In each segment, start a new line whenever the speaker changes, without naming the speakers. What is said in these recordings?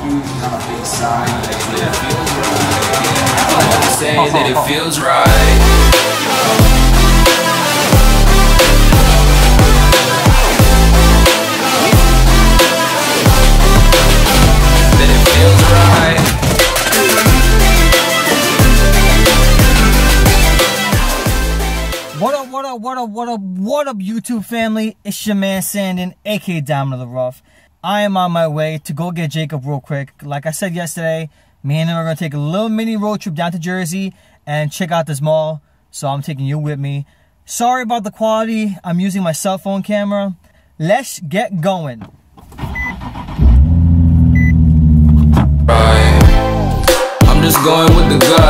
Say that it feels right. That it feels right.
What up, what up, what up, what up, what up, YouTube family? It's your man Sandin, aka Diamond of the Rough. I am on my way to go get Jacob real quick. Like I said yesterday, me and him are gonna take a little mini road trip down to Jersey and check out this mall. So I'm taking you with me. Sorry about the quality, I'm using my cell phone camera. Let's get going.
I'm just going with the gut.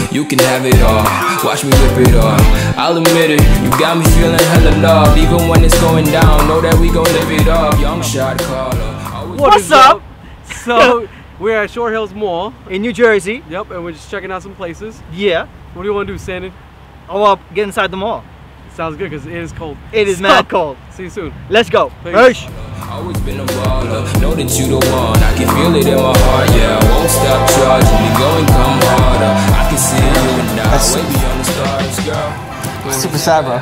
you can have it all. Watch me rip it off. I'll admit it, you got me feeling hella love. Even when it's going down, know that we gon' live it up. Young shot caller. always-
What's up?
So we're at Short Hills Mall.
In New Jersey,
Yep, and we're just checking out some places.
yeah.
What do you want to do, Sandin?
Oh, well, get inside the mall.
Sounds good because it is cold.
It is
So,
mad cold.
See you soon.
Let's go.
Peace.
Peace.
Always been a baller, know that you the one. I can feel it in my heart, yeah. I won't stop charging me, going come harder. I can see you now,
That's-
way beyond the stars, girl.
Super sad, bro.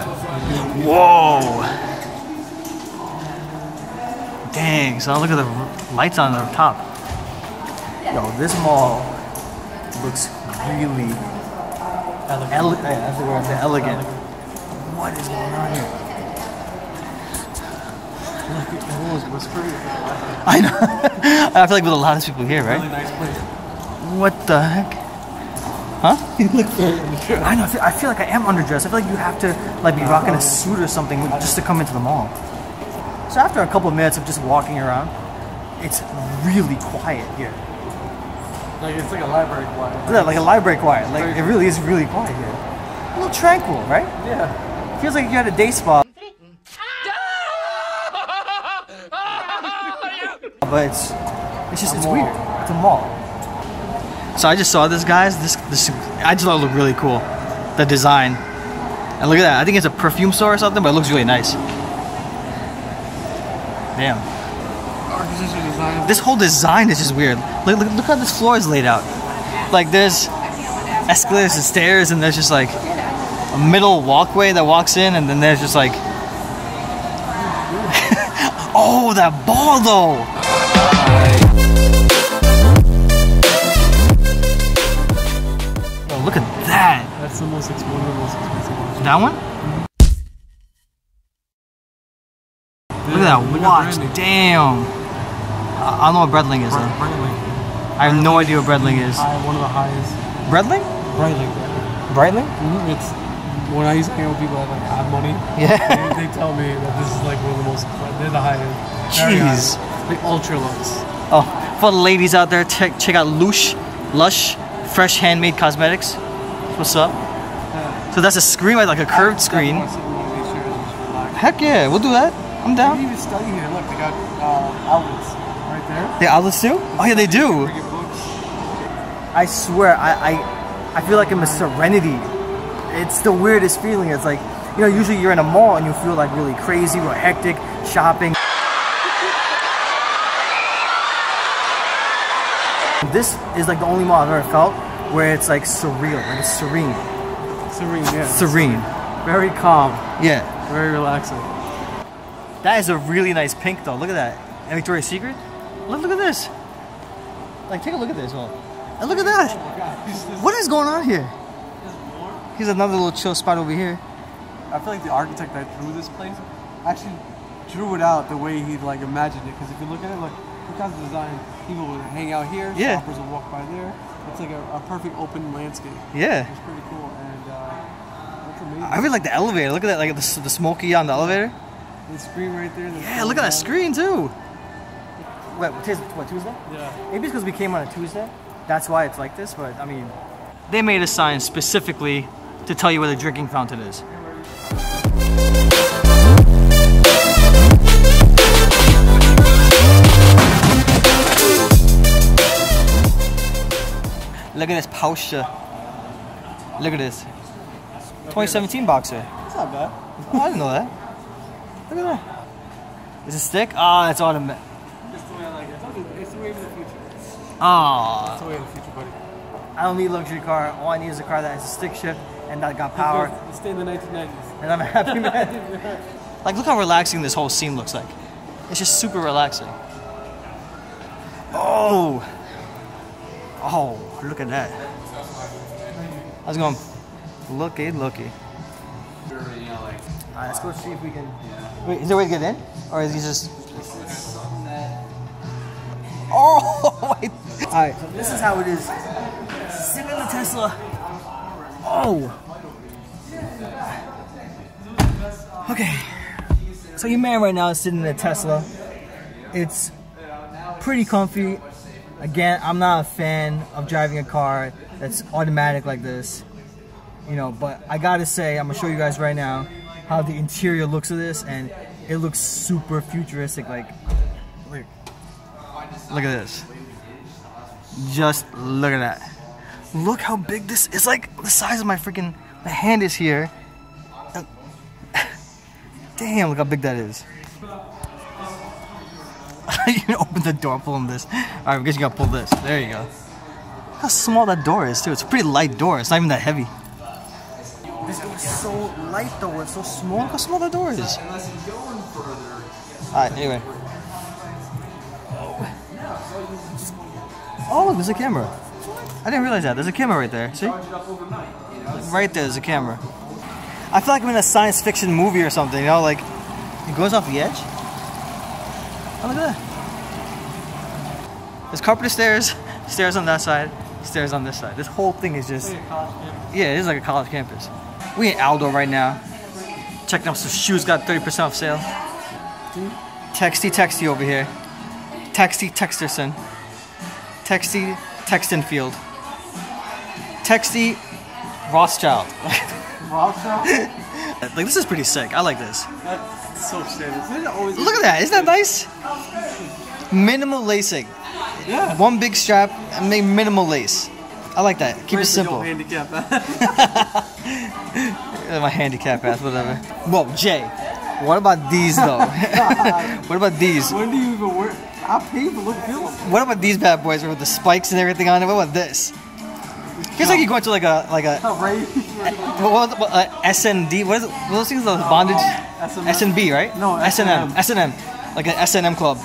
Whoa. Dang, so look at the lights on the top. Yo, this mall looks really elegant. Ele- yeah, that's the word, I elegant. What is going on here? I know. I feel like with a lot of people here, right?
nice place.
What the heck? Huh? You look very underdressed. I know. I feel, I feel like I am underdressed. I feel like you have to like be oh. rocking a suit or something just to come into the mall. So after a couple of minutes of just walking around, it's really quiet here.
Like it's like a library quiet.
That, like a library quiet. Like it really is really quiet here. A little tranquil, right?
Yeah.
Feels like you had a day spa. But it's it's just it's weird. It's a mall. So I just saw this guys. This this I just thought it looked really cool. The design. And look at that. I think it's a perfume store or something, but it looks really nice. Damn. This whole design is just weird. Look, look, look how this floor is laid out. Like there's escalators and stairs, and there's just like a middle walkway that walks in, and then there's just like. oh, that ball though! Look at that!
That's the most ex- one of the most expensive ones.
That one? Look at that watch! Damn! I don't know what Breitling is though.
Breitling.
I have no idea what Breitling is.
High, one of the highest.
Breitling?
Breitling.
Breitling?
Mm-hmm. It's when I used to hang with people that like have money.
Yeah.
They, they tell me that this is like one of the most. They're the highest.
Jeez.
high. Like ultra lux.
Oh, for the ladies out there, check check out Lush, Lush, fresh handmade cosmetics. What's up? Yeah. So that's a screen, like, like a curved screen.
I want to sit in one of these chairs and just relax.
Heck yeah, we'll do that. I'm
You
down.
can even study here. Look, they got uh, outlets right there.
The outlets too? Oh yeah, they do.
Bring your books.
I swear, I, I I feel like I'm a serenity. It's the weirdest feeling. It's like you know, usually you're in a mall and you feel like really crazy, real hectic, shopping. This is like the only mall I've ever felt where it's like surreal, like it's serene,
Serene, yeah.
serene.
Very calm.
Yeah.
Very relaxing.
That is a really nice pink though. Look at that. And Victoria's Secret. Look, look at this. Like, take a look at this one. And look at that. Oh what is going on here? Here's another little chill spot over here.
I feel like the architect that drew this place actually drew it out the way he like imagined it. Because if you look at it, like how it's designed. People would hang out here.
Yeah.
Shoppers would walk by there. It's like a, a perfect open landscape.
Yeah.
It's pretty cool, and uh, that's amazing.
I really like the elevator. Look at that, like the, the smoky on the elevator.
the screen right there. the
Yeah, look at that
down.
screen too. Wait, today's what Tuesday?
Yeah.
Maybe it's because we came on a Tuesday. That's why it's like this. But I mean, they made a sign specifically to tell you where the drinking fountain is. Look at this Porsche. Look at this. 2017 Boxster.
It's not bad.
Oh, I didn't know that. Look at that. Is it stick? Ah, it's automatic.
It's the way I like it. It's the- way of the future.
Ah,
It's the way of the future, buddy.
I don't need a luxury car. All I need is a car that has a stick shift and that got power,
stay in the 1990s.
and I'm a happy man. like, look how relaxing this whole scene looks like. It's just super relaxing. Oh, oh, look at that. How's it going? Looky, looky. Alright, let's go see if we can. Wait, is there a way to get in? Or is he just. Oh! wait. Alright, so this is how it is. Sitting in the Tesla. Oh! Okay. So your man right now is sitting in a Tesla. It's pretty comfy. Again, I'm not a fan of driving a car that's automatic like this you know but i gotta say i'm gonna show you guys right now how the interior looks of this and it looks super futuristic like look, look at this. Just look at that. Look how big this is. like the size of my freaking my hand is here. Damn look how big that is you can open the door pull on this all right i guess you gotta pull this there you go how small that door is too it's a pretty light door it's not even that heavy this door is so light though, it's so small. Look how small that door is. Alright, anyway. Oh, look, there's a camera. I didn't realize that. There's a camera right there. See? Right there, there's a camera. I feel like I'm in a science fiction movie or something, you know, like it goes off the edge. Oh, look at that. There's carpeted stairs, stairs on that side, stairs on this side. This whole thing is just. Yeah, it is like a college campus. We in Aldo right now. Checking out some shoes, got 30% off sale. Texty Texty over here. Texty Texterson. Texty Textonfield. Texty Rothschild.
Rothschild?
like this is pretty sick. I like this.
That's so shit. Isn't it always
Look at that. Isn't that nice? Minimal lacing.
Yeah.
One big strap and make minimal lace. I like that. Keep it
Where's the
simple.
handicap
Uh, my handicap ass, whatever. Whoa, Jay. What about these though? what about these?
when do you even work? I pay for look feel.
What about these bad boys with the spikes and everything on it? What about this? Feels like you're going to like a like a
Right?
what, was it, what, uh, SND. What is it? What are those things? Those bondage.
S&M?
SNB, right?
No,
SNM. SNM. Like an SNM club.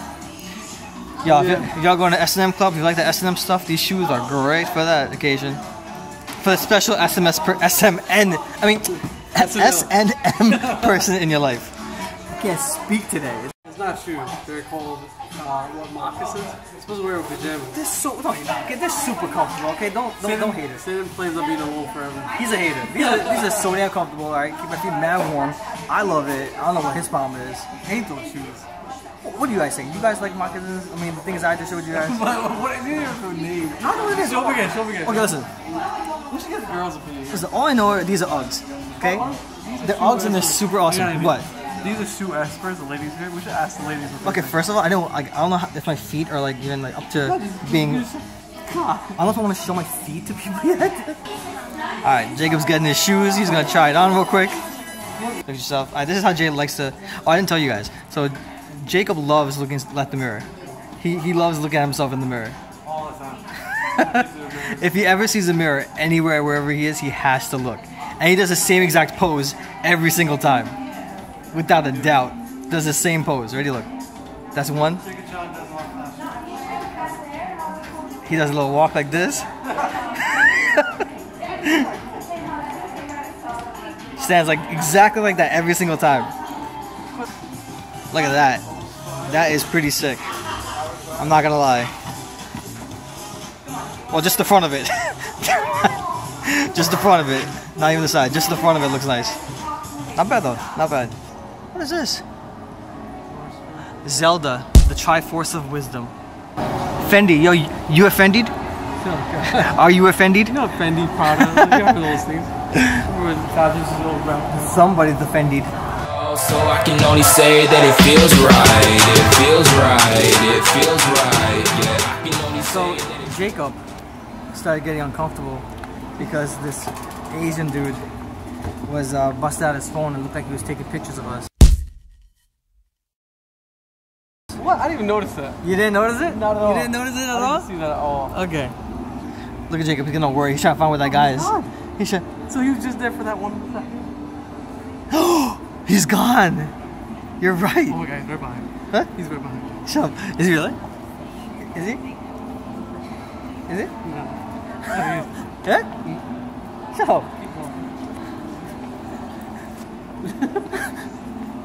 Y'all, if if y'all going to SNM club, if you like the SNM stuff, these shoes are great for that occasion. For the special SMS per SMN, I mean, SNM person in your life. I can't speak today.
It's not shoes. They're called uh, what moccasins. You're supposed to wear with pajamas.
This so no, okay, they're super comfortable. Okay, don't don't, don't hate it.
Sam plans on being alone forever.
He's a hater. These are these are so damn comfortable. All right, keep my feet mad warm. I love it. I don't know what his problem is.
hate those shoes.
What do you guys think? You guys like moccasins? I mean, the things I just showed you guys.
But what is it for name?
I don't know what it is.
Show me again. Show me again.
Okay, listen.
We should get the girls' opinion.
Listen, all I know are these are Uggs. Okay, they're Uggs and they're super awesome. What?
These are shoe experts, the ladies here. We should ask the ladies. What
Okay, first of all, I don't like I don't know how, if my feet are like even like up to being. I don't know if I want to show my feet to people yet. all right, Jacob's getting his shoes. He's gonna try it on real quick. Look at yourself. All right, this is how Jay likes to. Oh, I didn't tell you guys. So, Jacob loves looking at the mirror. He he loves looking at himself in the mirror.
all the time.
If he ever sees a mirror anywhere, wherever he is, he has to look. And he does the same exact pose every single time. Without a doubt. Does the same pose. Ready? Look. That's one. He does a little walk like this. Stands like exactly like that every single time. Look at that. That is pretty sick. I'm not gonna lie. Well, just the front of it. just the front of it. Not even the side. Just the front of it looks nice. Not bad though. Not bad. What is this? Zelda, the Triforce of Wisdom. Fendi, yo, you offended? Are you offended?
No, Fendi, Prada, those things. Remember when Dodgers was old rap?
Somebody's offended.
So I can only say that it feels right. It feels right. It feels right. Yeah, I can only
So,
say
Jacob started getting uncomfortable because this Asian dude was uh, busted out his phone and looked like he was taking pictures of us.
What? I didn't even notice that.
You didn't notice it?
Not at all.
You didn't notice it at
I
all?
didn't see that at all.
Okay. Look at Jacob. He's gonna worry. He's trying to find where that guy is.
God.
He should.
So he was just there for that one second.
He's gone. You're right.
Oh my god, he's right behind.
Huh?
He's right behind.
Shut up. Is he really? Is he? Is he?
No. He
Shut up.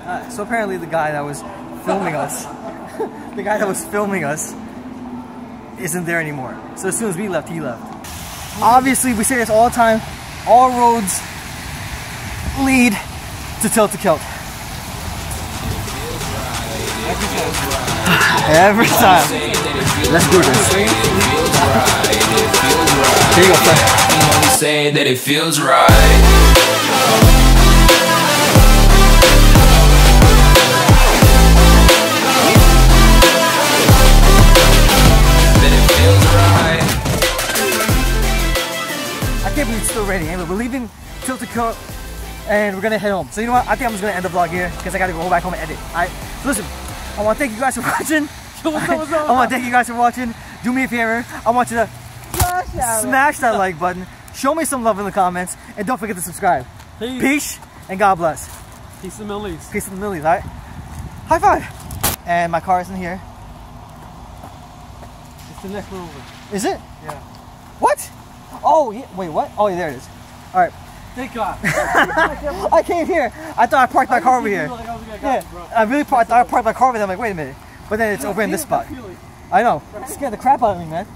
Uh, so apparently the guy that was filming us, the guy that was filming us, isn't there anymore. So as soon as we left, he left. Obviously, we say this all the time. All roads lead to Tilted Kilt. Every time. Let's do this. Here you go, son.
only saying that it feels right. That it feels right.
I can't believe it's still raining. Anyway, we're leaving Tilted Kilt and we're gonna head home. So you know what? I think I'm just gonna end the vlog here because I gotta go back home and edit. Alright? So listen, I wanna thank you guys for watching.
what's up, what's up?
I wanna thank you guys for watching. Do me a favor. I want you to smash that like button. Show me some love in the comments. And don't forget to subscribe.
Peace.
Peace and God bless.
Peace in the Middle East.
Peace in the millies, alright? High five! And my car isn't here.
It's the next over.
Is it?
Yeah.
What? Oh, yeah. wait, what? Oh, yeah, there it is. Alright.
Thank God.
I came here. I thought I parked my car over here.
Like I
Yeah. I really parked, I thought I parked my car over there. I'm like, wait a minute. But then it's over in this spot. I know. It scared the crap out of me, man.